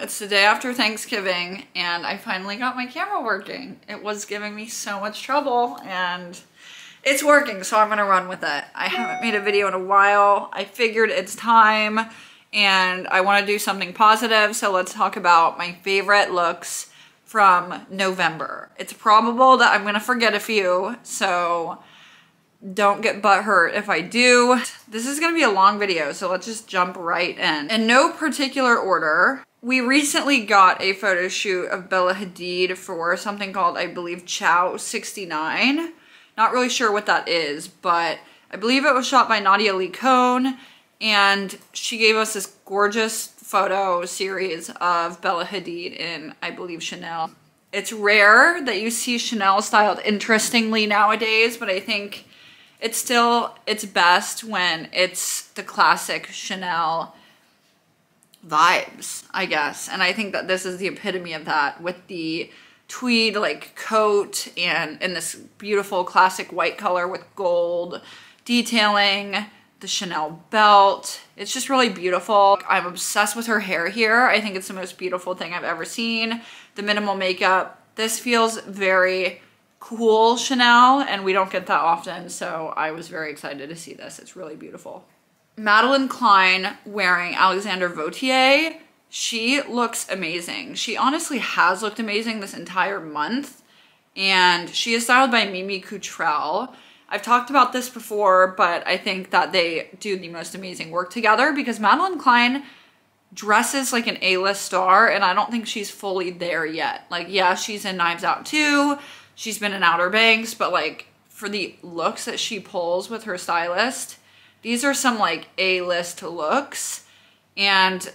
It's the day after Thanksgiving and I finally got my camera working. It was giving me so much trouble and it's working, so I'm gonna run with it. I haven't made a video in a while. I figured it's time and I wanna do something positive, so let's talk about my favorite looks from November. It's probable that I'm gonna forget a few, so don't get butthurt if I do. This is gonna be a long video, so let's just jump right in. In no particular order, we recently got a photo shoot of Bella Hadid for something called, I believe, Chow 69. Not really sure what that is, but I believe it was shot by Nadia Lee Cohen, and she gave us this gorgeous photo series of Bella Hadid in, I believe, Chanel. It's rare that you see Chanel styled interestingly nowadays, but I think it's still its best when it's the classic Chanel vibes, I guess. And I think that this is the epitome of that with the tweed like coat and in this beautiful classic white color with gold detailing, the Chanel belt. It's just really beautiful. I'm obsessed with her hair here. I think it's the most beautiful thing I've ever seen. The minimal makeup. This feels very cool Chanel and we don't get that often so I was very excited to see this. It's really beautiful. Madelyn Cline wearing Alexander Vauthier. She looks amazing. She honestly has looked amazing this entire month and she is styled by Mimi Cuttrell. I've talked about this before, but I think that they do the most amazing work together because Madelyn Cline dresses like an A-list star and I don't think she's fully there yet. Like, yeah, she's in Knives Out too. She's been in Outer Banks, but like for the looks that she pulls with her stylist, these are some like A-list looks. And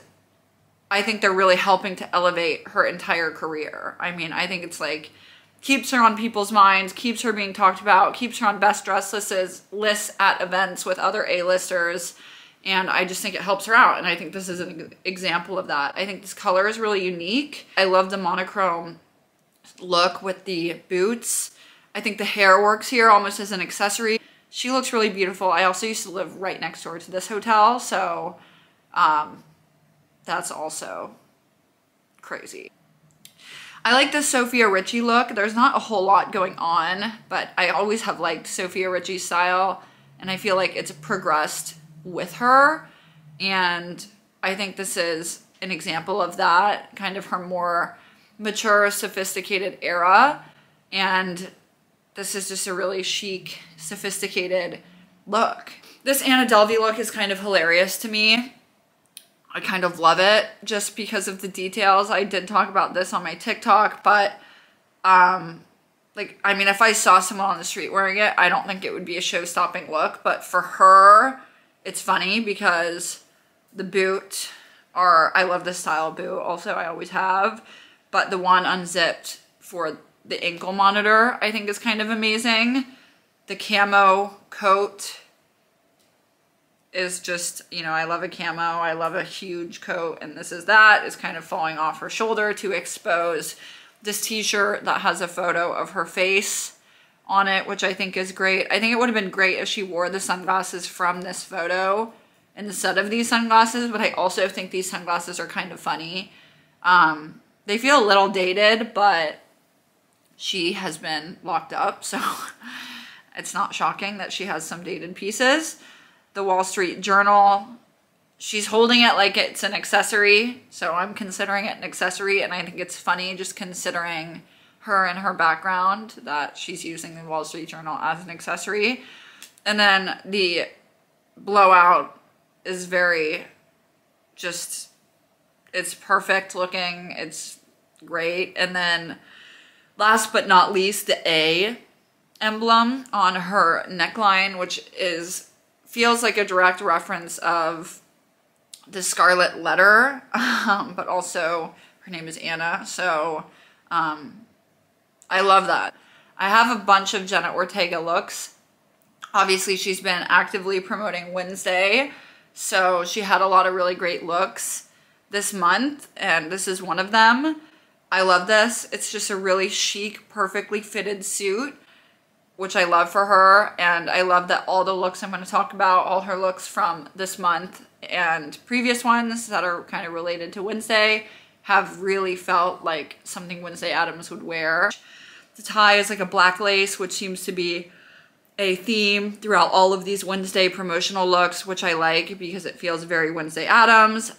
I think they're really helping to elevate her entire career. I mean, I think it's like keeps her on people's minds, keeps her being talked about, keeps her on best dress lists, lists at events with other A-listers. And I just think it helps her out. And I think this is an example of that. I think this color is really unique. I love the monochrome look with the boots. I think the hair works here almost as an accessory. She looks really beautiful. I also used to live right next door to this hotel, so um, that's also crazy. I like the Sofia Richie look. There's not a whole lot going on, but I always have liked Sofia Richie's style, and I feel like it's progressed with her, and I think this is an example of that, kind of her more mature, sophisticated era. And this is just a really chic, sophisticated look. This Anna Delvey look is kind of hilarious to me. I kind of love it just because of the details. I did talk about this on my TikTok, but um, like, I mean, if I saw someone on the street wearing it, I don't think it would be a show-stopping look, but for her, it's funny because the boot are, I love this style boot also, I always have, but the one unzipped for the ankle monitor I think is kind of amazing. The camo coat is just, you know, I love a camo. I love a huge coat and this is that is kind of falling off her shoulder to expose this t-shirt that has a photo of her face on it, which I think is great. I think it would have been great if she wore the sunglasses from this photo instead of these sunglasses, but I also think these sunglasses are kind of funny. Um, they feel a little dated, but she has been locked up, so it's not shocking that she has some dated pieces. The Wall Street Journal, she's holding it like it's an accessory, so I'm considering it an accessory, and I think it's funny just considering her and her background that she's using the Wall Street Journal as an accessory. And then the blowout is very just it's perfect looking. It's great. And then last but not least, the A emblem on her neckline, which is feels like a direct reference of the Scarlet Letter, um, but also her name is Anna. So um, I love that. I have a bunch of Jenna Ortega looks. Obviously, she's been actively promoting Wednesday, so she had a lot of really great looks this month, and this is one of them. I love this. It's just a really chic, perfectly fitted suit, which I love for her. And I love that all the looks I'm going to talk about, all her looks from this month and previous ones that are kind of related to Wednesday, have really felt like something Wednesday Addams would wear. The tie is like a black lace, which seems to be a theme throughout all of these Wednesday promotional looks, which I like because it feels very Wednesday Addams.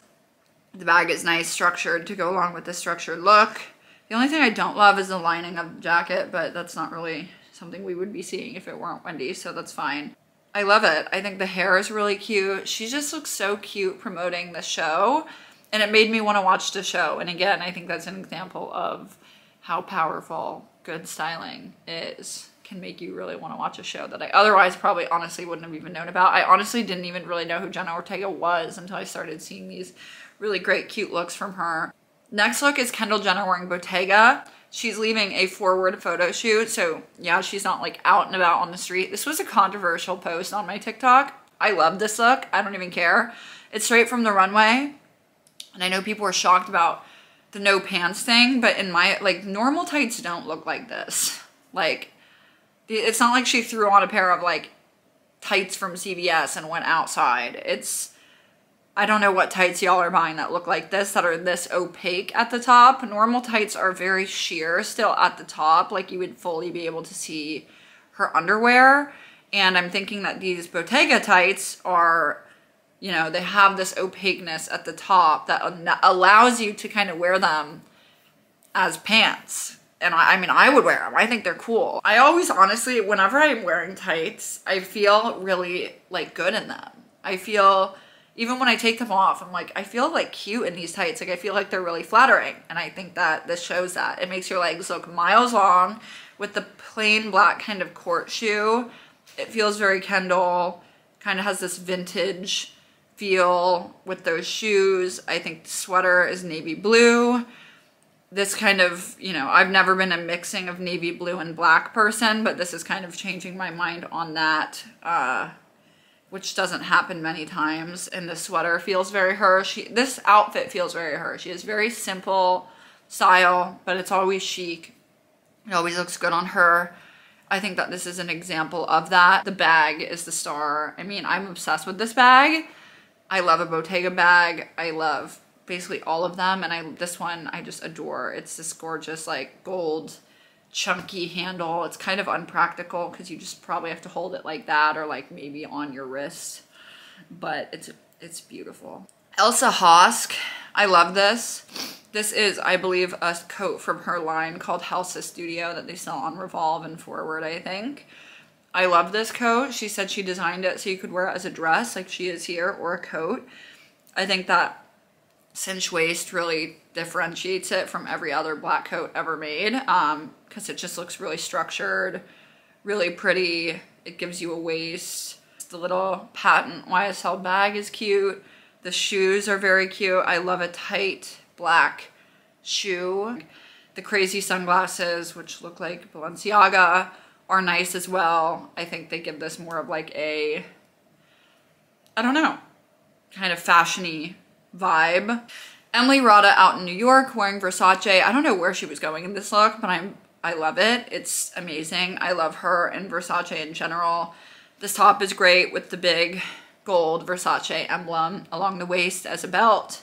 The bag is nice structured to go along with the structured look. The only thing I don't love is the lining of the jacket, but that's not really something we would be seeing if it weren't Wendy, so that's fine. I love it. I think the hair is really cute. She just looks so cute promoting the show and it made me want to watch the show. And again, I think that's an example of how powerful good styling is can make you really want to watch a show that I otherwise probably honestly wouldn't have even known about. I honestly didn't even really know who Jenna Ortega was until I started seeing these really great cute looks from her. Next look is Kendall Jenner wearing Bottega. She's leaving a forward photo shoot. So yeah, she's not like out and about on the street. This was a controversial post on my TikTok. I love this look. I don't even care. It's straight from the runway. And I know people are shocked about the no pants thing, but in my, like normal tights don't look like this. Like it's not like she threw on a pair of like tights from CVS and went outside. It's I don't know what tights y'all are buying that look like this, that are this opaque at the top. Normal tights are very sheer still at the top, like you would fully be able to see her underwear. And I'm thinking that these Bottega tights are, you know, they have this opaqueness at the top that allows you to kind of wear them as pants. And I, I mean, I would wear them. I think they're cool. I always, honestly, whenever I'm wearing tights, I feel really like good in them. I feel even when I take them off, I'm like, I feel like cute in these tights. Like I feel like they're really flattering. And I think that this shows that. It makes your legs look miles long with the plain black kind of court shoe. It feels very Kendall, kind of has this vintage feel with those shoes. I think the sweater is navy blue. This kind of, you know, I've never been a mixing of navy blue and black person, but this is kind of changing my mind on that. Uh, which doesn't happen many times. And the sweater feels very her. She This outfit feels very her. She has very simple style, but it's always chic. It always looks good on her. I think that this is an example of that. The bag is the star. I mean, I'm obsessed with this bag. I love a Bottega bag. I love basically all of them. And I this one I just adore. It's this gorgeous like gold chunky handle. It's kind of unpractical because you just probably have to hold it like that or like maybe on your wrist. But it's it's beautiful. Elsa Hosk, I love this. This is, I believe, a coat from her line called Helsa Studio that they sell on Revolve and Forward, I think. I love this coat. She said she designed it so you could wear it as a dress like she is here or a coat. I think that cinch waist really differentiates it from every other black coat ever made. Um, because it just looks really structured, really pretty. It gives you a waist. The little patent YSL bag is cute. The shoes are very cute. I love a tight black shoe. The crazy sunglasses, which look like Balenciaga, are nice as well. I think they give this more of like a, I don't know, kind of fashiony vibe. Emily Rada out in New York wearing Versace. I don't know where she was going in this look, but I'm I love it. It's amazing. I love her and Versace in general. This top is great with the big gold Versace emblem along the waist as a belt.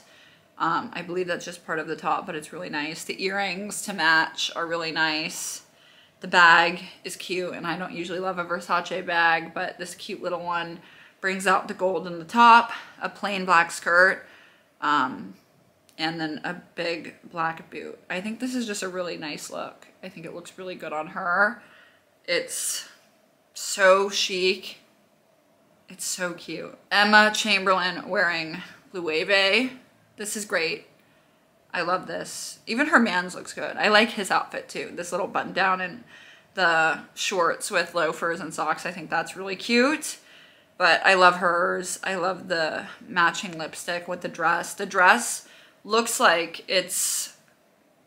Um, I believe that's just part of the top, but it's really nice. The earrings to match are really nice. The bag is cute, and I don't usually love a Versace bag, but this cute little one brings out the gold in the top, a plain black skirt, um, and then a big black boot. I think this is just a really nice look. I think it looks really good on her. It's so chic. It's so cute. Emma Chamberlain wearing Loewe. This is great. I love this. Even her man's looks good. I like his outfit too. This little button down and the shorts with loafers and socks. I think that's really cute. But I love hers. I love the matching lipstick with the dress. The dress looks like it's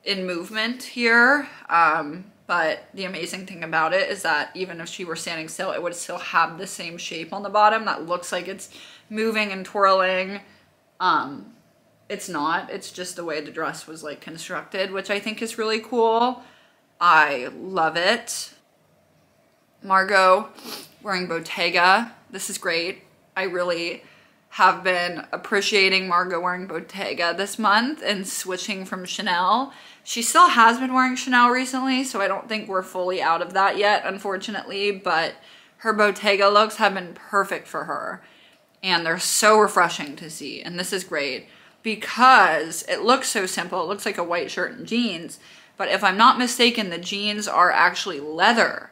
in movement here. Um, but the amazing thing about it is that even if she were standing still, it would still have the same shape on the bottom that looks like it's moving and twirling. Um, it's not, it's just the way the dress was like constructed, which I think is really cool. I love it. Margot wearing Bottega. This is great. I really have been appreciating Margot wearing Bottega this month and switching from Chanel. She still has been wearing Chanel recently, so I don't think we're fully out of that yet, unfortunately, but her Bottega looks have been perfect for her. And they're so refreshing to see, and this is great because it looks so simple. It looks like a white shirt and jeans, but if I'm not mistaken, the jeans are actually leather.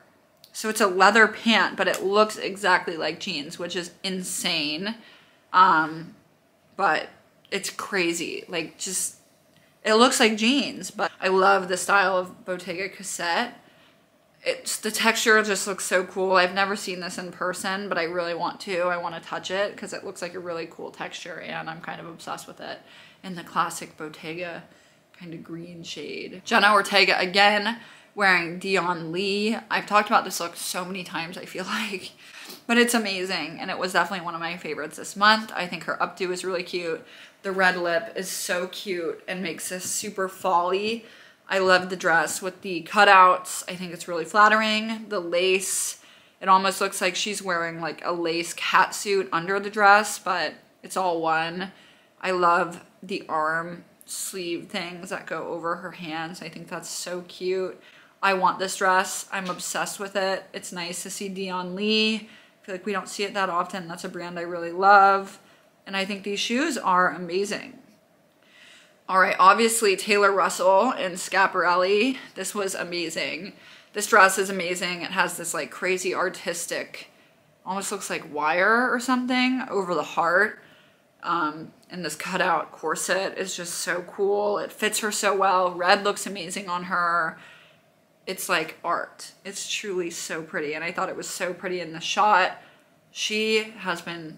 So it's a leather pant, but it looks exactly like jeans, which is insane. Um, but it's crazy. Like just, it looks like jeans, but I love the style of Bottega Cassette. It's the texture just looks so cool. I've never seen this in person, but I really want to. I want to touch it because it looks like a really cool texture and I'm kind of obsessed with it in the classic Bottega kind of green shade. Jenna Ortega again wearing Dion Lee. I've talked about this look so many times, I feel like, but it's amazing. And it was definitely one of my favorites this month. I think her updo is really cute. The red lip is so cute and makes this super folly. I love the dress with the cutouts. I think it's really flattering. The lace, it almost looks like she's wearing like a lace cat suit under the dress, but it's all one. I love the arm sleeve things that go over her hands. I think that's so cute. I want this dress. I'm obsessed with it. It's nice to see Dion Lee. Feel like we don't see it that often. That's a brand I really love. And I think these shoes are amazing. All right, obviously Taylor Russell and Schiaparelli. This was amazing. This dress is amazing. It has this like crazy artistic, almost looks like wire or something over the heart. Um, and this cutout corset is just so cool. It fits her so well. Red looks amazing on her it's like art. It's truly so pretty. And I thought it was so pretty in the shot. She has been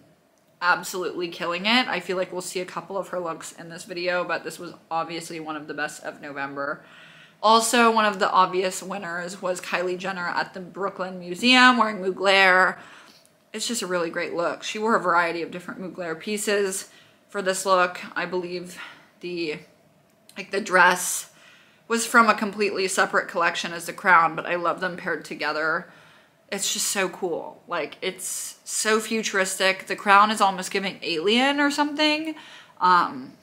absolutely killing it. I feel like we'll see a couple of her looks in this video, but this was obviously one of the best of November. Also, one of the obvious winners was Kylie Jenner at the Brooklyn Museum wearing Mugler. It's just a really great look. She wore a variety of different Mugler pieces for this look. I believe the like the dress was from a completely separate collection as the crown, but I love them paired together. It's just so cool. Like it's so futuristic. The crown is almost giving alien or something. Um,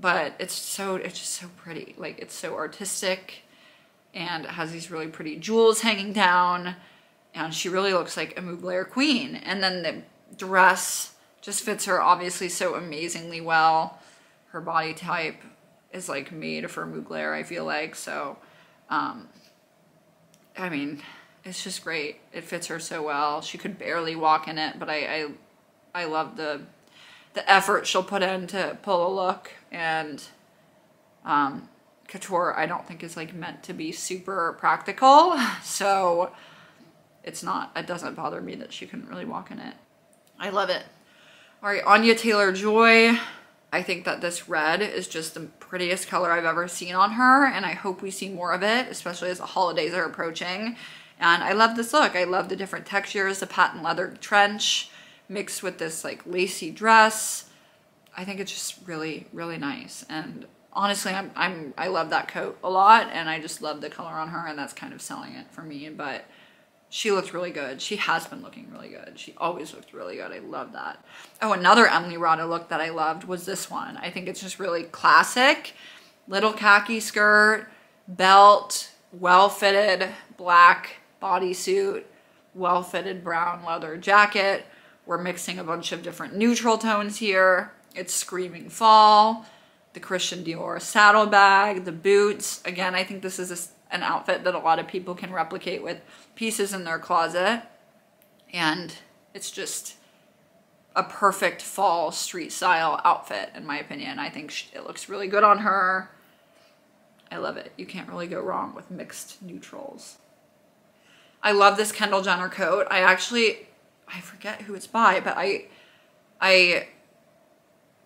but it's so, it's just so pretty. Like it's so artistic and it has these really pretty jewels hanging down. And she really looks like a Mugler queen. And then the dress just fits her obviously so amazingly well. Her body type is like made for Mugler, I feel like. So, um, I mean, it's just great. It fits her so well. She could barely walk in it, but I, I, I love the, the effort she'll put in to pull a look. And, um, couture, I don't think is like meant to be super practical. So it's not, it doesn't bother me that she couldn't really walk in it. I love it. All right, Anya Taylor-Joy. I think that this red is just the prettiest color I've ever seen on her and I hope we see more of it, especially as the holidays are approaching. And I love this look. I love the different textures, the patent leather trench mixed with this like lacy dress. I think it's just really, really nice. And honestly, I'm, I'm, I love that coat a lot and I just love the color on her and that's kind of selling it for me. But she looked really good. She has been looking really good. She always looked really good. I love that. Oh, another Emily Rada look that I loved was this one. I think it's just really classic. Little khaki skirt, belt, well-fitted black bodysuit, well-fitted brown leather jacket. We're mixing a bunch of different neutral tones here. It's screaming fall. The Christian Dior saddlebag, the boots. Again, I think this is a, an outfit that a lot of people can replicate with pieces in their closet. And it's just a perfect fall street style outfit, in my opinion. I think it looks really good on her. I love it. You can't really go wrong with mixed neutrals. I love this Kendall Jenner coat. I actually, I forget who it's by, but I, I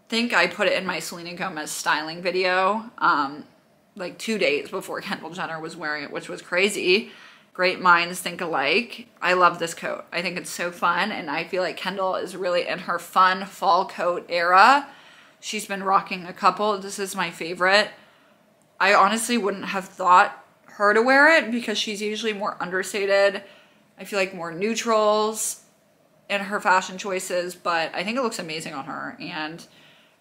think I put it in my Selena Gomez styling video, um, like two days before Kendall Jenner was wearing it, which was crazy. Great minds think alike. I love this coat. I think it's so fun and I feel like Kendall is really in her fun fall coat era. She's been rocking a couple. This is my favorite. I honestly wouldn't have thought her to wear it because she's usually more understated. I feel like more neutrals in her fashion choices, but I think it looks amazing on her. And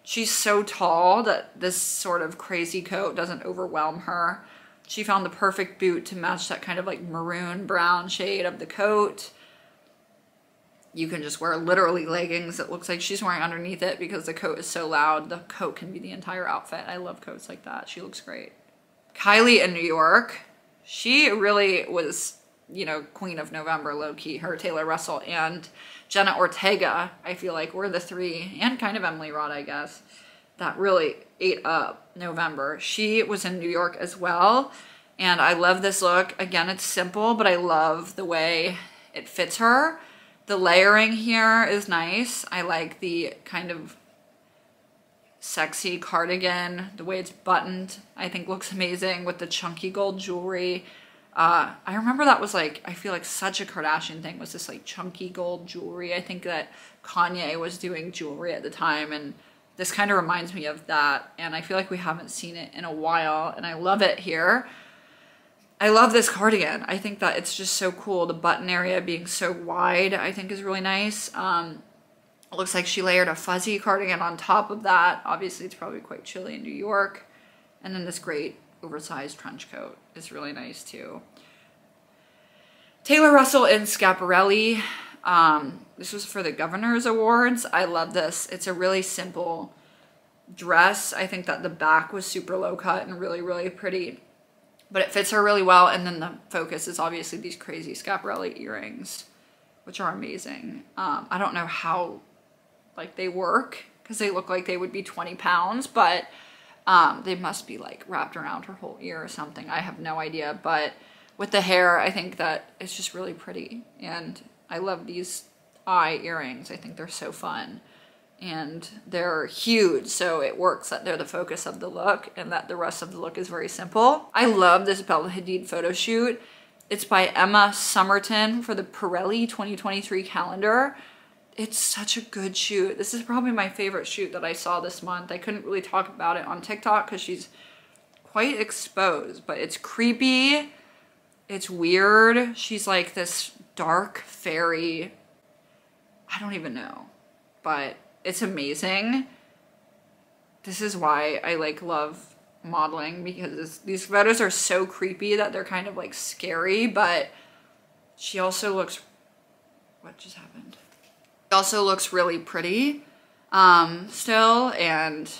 she's so tall that this sort of crazy coat doesn't overwhelm her. She found the perfect boot to match that kind of like maroon brown shade of the coat. You can just wear literally leggings. It looks like she's wearing underneath it because the coat is so loud. The coat can be the entire outfit. I love coats like that. She looks great. Kylie in New York. She really was, you know, queen of November, low key. Her, Taylor Russell, and Jenna Ortega, I feel like were the three, and kind of Emily Rod, I guess, that really ate up November. She was in New York as well. And I love this look. Again, it's simple, but I love the way it fits her. The layering here is nice. I like the kind of sexy cardigan. The way it's buttoned, I think looks amazing with the chunky gold jewelry. Uh, I remember that was like, I feel like such a Kardashian thing was this like chunky gold jewelry. I think that Kanye was doing jewelry at the time and this kind of reminds me of that. And I feel like we haven't seen it in a while and I love it here. I love this cardigan. I think that it's just so cool. The button area being so wide, I think is really nice. Um, it looks like she layered a fuzzy cardigan on top of that. Obviously, it's probably quite chilly in New York. And then this great oversized trench coat is really nice too. Taylor Russell in Schiaparelli. Um, this was for the Governor's Awards. I love this. It's a really simple dress. I think that the back was super low cut and really, really pretty. But it fits her really well. And then the focus is obviously these crazy Schiaparelli earrings, which are amazing. Um, I don't know how like they work because they look like they would be 20 pounds, but um, they must be like wrapped around her whole ear or something. I have no idea, but with the hair, I think that it's just really pretty. And I love these eye earrings. I think they're so fun. And they're huge, so it works that they're the focus of the look and that the rest of the look is very simple. I love this Bella Hadid photo shoot. It's by Emma Summerton for the Pirelli 2023 calendar it's such a good shoot. This is probably my favorite shoot that I saw this month. I couldn't really talk about it on TikTok because she's quite exposed, but it's creepy. It's weird. She's like this dark fairy. I don't even know, but it's amazing. This is why I like love modeling because these photos are so creepy that they're kind of like scary, but she also looks, what just happened? also looks really pretty um, still and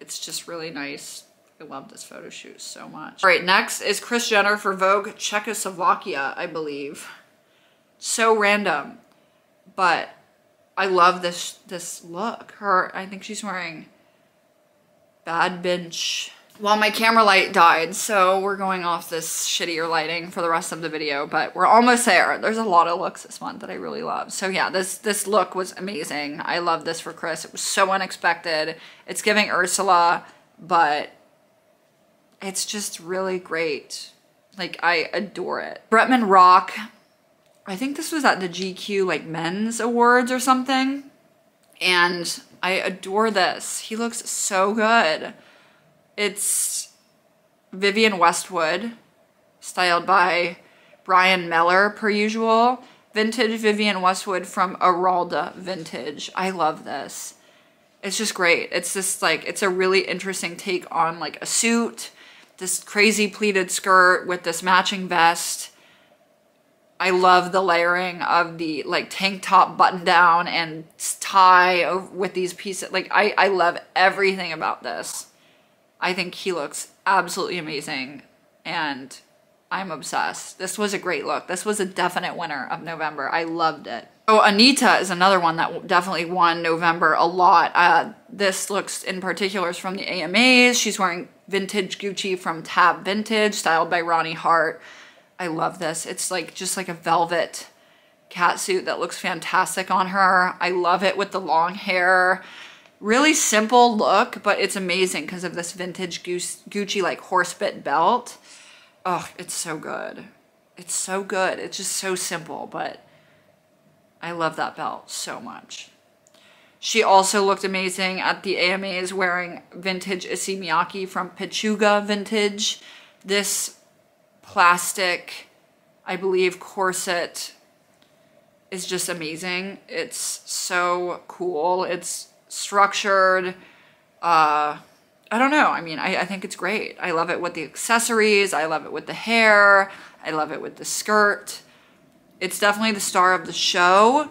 it's just really nice. I love this photo shoot so much. All right, next is Kris Jenner for Vogue Czechoslovakia, I believe. So random, but I love this this look. Her, I think she's wearing Bad Binch well, my camera light died, so we're going off this shittier lighting for the rest of the video, but we're almost there. There's a lot of looks this month that I really love. So yeah, this, this look was amazing. I love this for Kris. It was so unexpected. It's giving Ursula, but it's just really great. Like, I adore it. Bretman Rock, I think this was at the GQ, like, men's awards or something. And I adore this. He looks so good. It's Vivienne Westwood, styled by Brian Meller, per usual. Vintage Vivienne Westwood from Aralda Vintage. I love this. It's just great. It's just like, it's a really interesting take on like a suit, this crazy pleated skirt with this matching vest. I love the layering of the like tank top button down and tie with these pieces. Like I, I love everything about this. I think he looks absolutely amazing and I'm obsessed. This was a great look. This was a definite winner of November. I loved it. Oh, Anitta is another one that definitely won November a lot. Uh, this looks in particular is from the AMAs. She's wearing vintage Gucci from Tab Vintage, styled by Ronnie Hart. I love this. It's like just like a velvet cat suit that looks fantastic on her. I love it with the long hair. Really simple look, but it's amazing because of this vintage Gucci like horsebit belt. Oh, it's so good. It's so good. It's just so simple, but I love that belt so much. She also looked amazing at the AMAs wearing vintage Issey Miyake from Pechuga Vintage. This plastic, I believe, corset is just amazing. It's so cool. It's structured. Uh, I don't know. I mean, I, I think it's great. I love it with the accessories. I love it with the hair. I love it with the skirt. It's definitely the star of the show.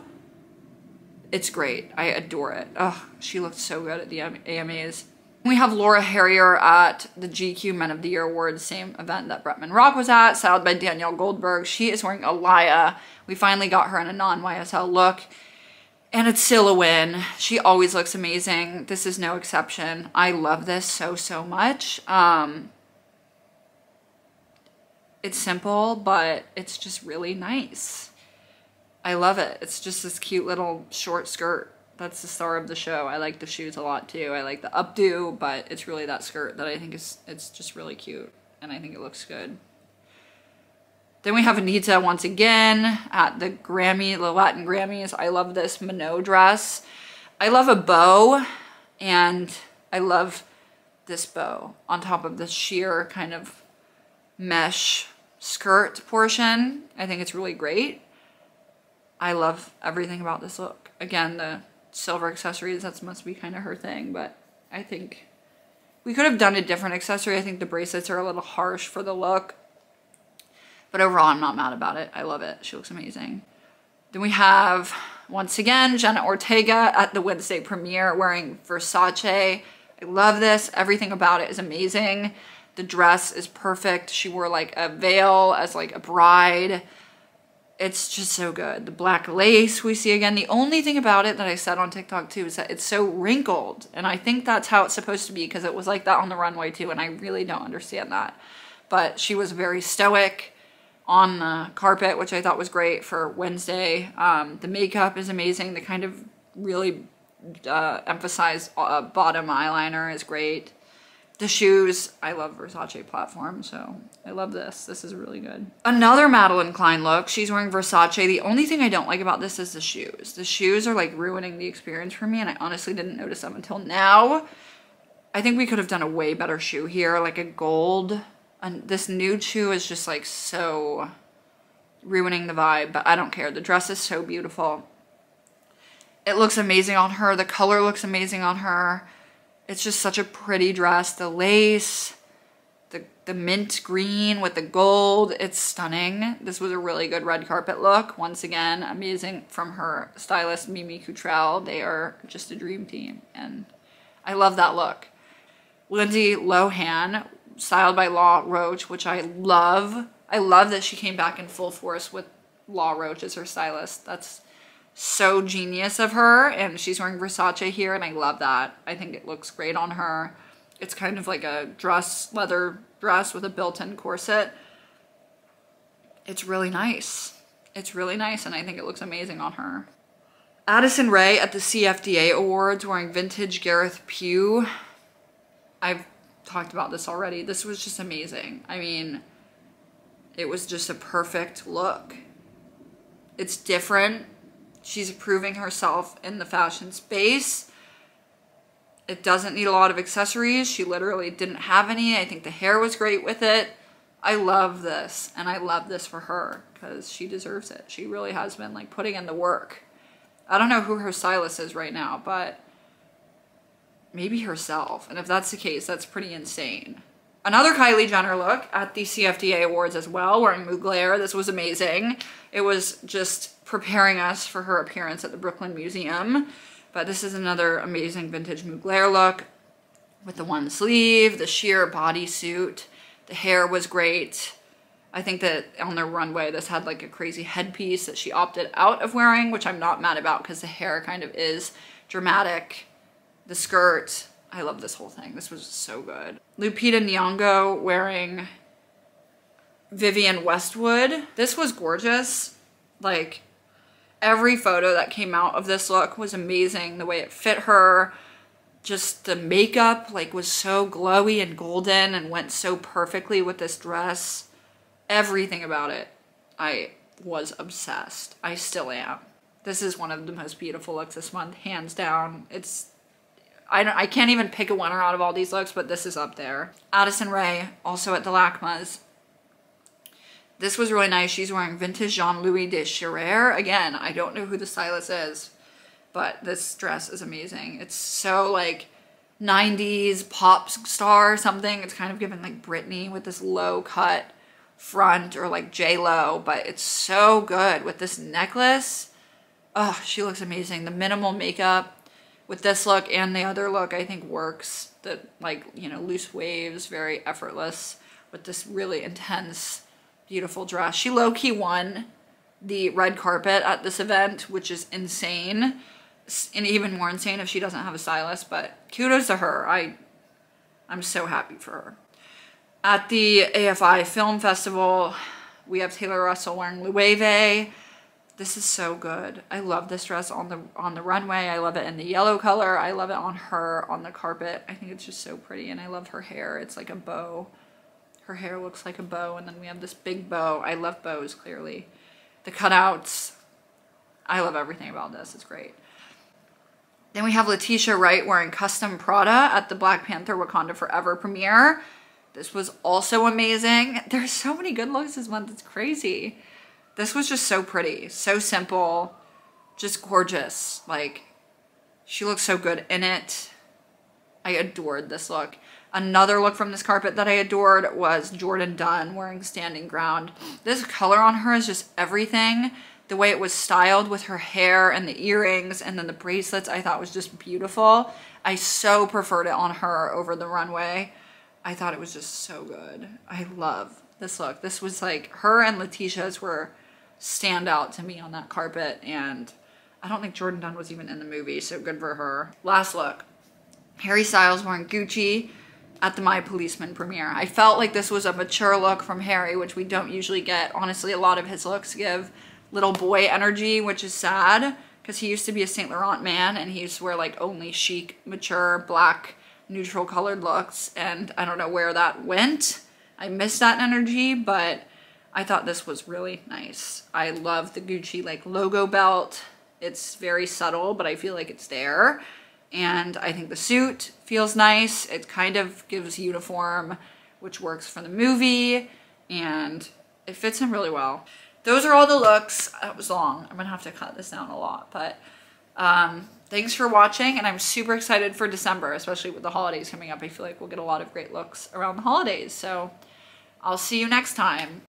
It's great. I adore it. Oh, she looked so good at the AMAs. We have Laura Harrier at the GQ Men of the Year Awards, same event that Bretman Rock was at, styled by Danielle Goldberg. She is wearing Alaïa. We finally got her in a non-YSL look. And it's still a win. She always looks amazing. This is no exception. I love this so, so much. Um, it's simple, but it's just really nice. I love it. It's just this cute little short skirt. That's the star of the show. I like the shoes a lot too. I like the updo, but it's really that skirt that I think is it's just really cute and I think it looks good. Then we have Anitta once again at the Grammy, the Latin Grammys. I love this Minot dress. I love a bow and I love this bow on top of the sheer kind of mesh skirt portion. I think it's really great. I love everything about this look. Again, the silver accessories, that must be kind of her thing, but I think we could have done a different accessory. I think the bracelets are a little harsh for the look. But overall, I'm not mad about it. I love it. She looks amazing. Then we have, once again, Jenna Ortega at the Wednesday premiere wearing Versace. I love this. Everything about it is amazing. The dress is perfect. She wore like a veil as like a bride it's just so good. The black lace we see again. The only thing about it that I said on TikTok too is that it's so wrinkled. And I think that's how it's supposed to be because it was like that on the runway too. And I really don't understand that. But she was very stoic on the carpet, which I thought was great for Wednesday. Um, the makeup is amazing. The kind of really uh, emphasized uh, bottom eyeliner is great the shoes, I love Versace platform, so I love this. This is really good. Another Madelyn Cline look. She's wearing Versace. The only thing I don't like about this is the shoes. The shoes are like ruining the experience for me, and I honestly didn't notice them until now. I think we could have done a way better shoe here, like a gold. And this nude shoe is just like so ruining the vibe, but I don't care. The dress is so beautiful. It looks amazing on her. The color looks amazing on her. It's just such a pretty dress. The lace, the, the mint green with the gold, it's stunning. This was a really good red carpet look. Once again, amazing from her stylist, Mimi Cuttrell. They are just a dream team, and I love that look. Lindsay Lohan, styled by Law Roach, which I love. I love that she came back in full force with Law Roach as her stylist. That's so genius of her and she's wearing Versace here and I love that. I think it looks great on her. It's kind of like a dress, leather dress with a built-in corset. It's really nice. It's really nice and I think it looks amazing on her. Addison Rae at the CFDA Awards wearing vintage Gareth Pugh. I've talked about this already. This was just amazing. I mean, it was just a perfect look. It's different She's proving herself in the fashion space. It doesn't need a lot of accessories. She literally didn't have any. I think the hair was great with it. I love this and I love this for her because she deserves it. She really has been like putting in the work. I don't know who her stylist is right now, but maybe herself. And if that's the case, that's pretty insane. Another Kylie Jenner look at the CFDA Awards as well, wearing Mugler. This was amazing. It was just preparing us for her appearance at the Brooklyn Museum. But this is another amazing vintage Mugler look with the one sleeve, the sheer bodysuit. The hair was great. I think that on the runway, this had like a crazy headpiece that she opted out of wearing, which I'm not mad about because the hair kind of is dramatic. The skirt, I love this whole thing. This was so good. Lupita Nyong'o wearing Vivienne Westwood. This was gorgeous. Like, every photo that came out of this look was amazing. The way it fit her, just the makeup like was so glowy and golden and went so perfectly with this dress. Everything about it, I was obsessed. I still am. This is one of the most beautiful looks this month, hands down. It's I, don't, I can't even pick a winner out of all these looks, but this is up there. Addison Rae, also at the LACMAs. This was really nice. She's wearing vintage Jean-Louis de Chiraire. Again, I don't know who the stylist is, but this dress is amazing. It's so like 90s pop star or something. It's kind of giving like Britney with this low cut front or like J-Lo, but it's so good with this necklace. Oh, she looks amazing. The minimal makeup with this look and the other look I think works. The like, you know, loose waves, very effortless with this really intense, beautiful dress. She low-key won the red carpet at this event, which is insane. And even more insane if she doesn't have a stylist, but kudos to her. I, I'm so happy for her. At the AFI Film Festival, we have Taylor Russell wearing Loewe. This is so good. I love this dress on the on the runway. I love it in the yellow color. I love it on her on the carpet. I think it's just so pretty and I love her hair. It's like a bow. Her hair looks like a bow and then we have this big bow. I love bows clearly. The cutouts. I love everything about this. It's great. Then we have Letitia Wright wearing custom Prada at the Black Panther Wakanda Forever premiere. This was also amazing. There's so many good looks this month. It's crazy. This was just so pretty, so simple, just gorgeous. Like, she looks so good in it. I adored this look. Another look from this carpet that I adored was Jourdan Dunn wearing Standing Ground. This color on her is just everything. The way it was styled with her hair and the earrings and then the bracelets I thought was just beautiful. I so preferred it on her over the runway. I thought it was just so good. I love this look. This was like her and Letitia's were stand out to me on that carpet and I don't think Jourdan Dunn was even in the movie, so good for her. Last look, Harry Styles wearing Gucci at the My Policeman premiere. I felt like this was a mature look from Harry, which we don't usually get. Honestly, a lot of his looks give little boy energy, which is sad because he used to be a Saint Laurent man and he used to wear like only chic, mature, black, neutral colored looks. And I don't know where that went. I miss that energy, but I thought this was really nice. I love the Gucci like logo belt. It's very subtle, but I feel like it's there. And I think the suit feels nice. It kind of gives uniform, which works for the movie. And it fits him really well. Those are all the looks. That was long. I'm gonna have to cut this down a lot, but um, thanks for watching. And I'm super excited for December, especially with the holidays coming up. I feel like we'll get a lot of great looks around the holidays. So I'll see you next time.